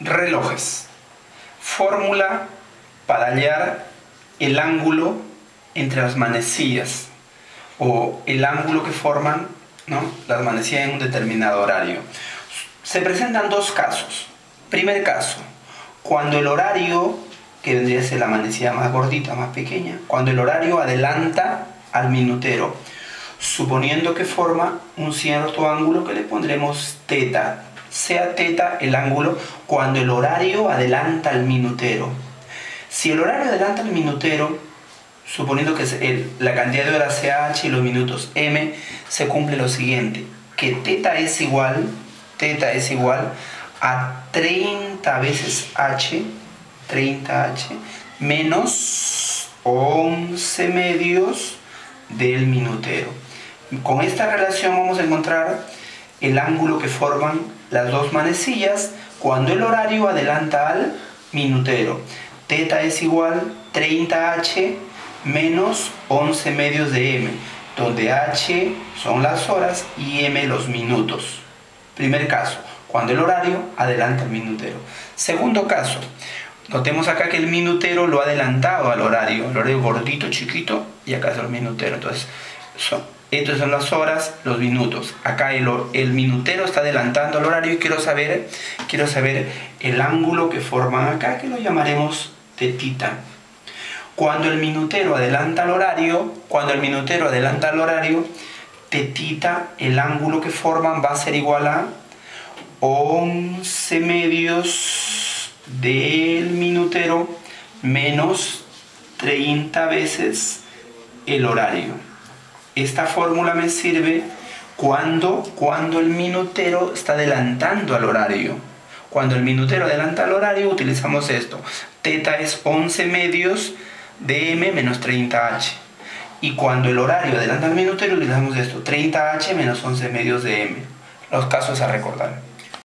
relojes. Fórmula para hallar el ángulo entre las manecillas o el ángulo que forman ¿no? las manecillas en un determinado horario. Se presentan dos casos. Primer caso, cuando el horario, que vendría a ser la manecilla más gordita, más pequeña, cuando el horario adelanta al minutero, suponiendo que forma un cierto ángulo que le pondremos teta, sea teta el ángulo cuando el horario adelanta al minutero. Si el horario adelanta al minutero, suponiendo que la cantidad de horas sea h y los minutos m, se cumple lo siguiente, que teta es igual, teta es igual a 30 veces h, 30h, menos 11 medios del minutero. Con esta relación vamos a encontrar el ángulo que forman las dos manecillas cuando el horario adelanta al minutero. Teta es igual 30h menos 11 medios de m, donde h son las horas y m los minutos. Primer caso, cuando el horario adelanta al minutero. Segundo caso, notemos acá que el minutero lo ha adelantado al horario, el horario gordito, chiquito, y acá es el minutero. Entonces, son, son las horas, los minutos. Acá el, el minutero está adelantando al horario y quiero saber, quiero saber el ángulo que forman acá, que lo llamaremos tetita. Cuando el minutero adelanta al horario, cuando el minutero adelanta al horario, tetita, el ángulo que forman va a ser igual a 11 medios del minutero menos 30 veces el horario. Esta fórmula me sirve cuando, cuando el minutero está adelantando al horario. Cuando el minutero adelanta al horario utilizamos esto. Teta es 11 medios de m menos 30h. Y cuando el horario adelanta al minutero utilizamos esto. 30h menos 11 medios de m. Los casos a recordar.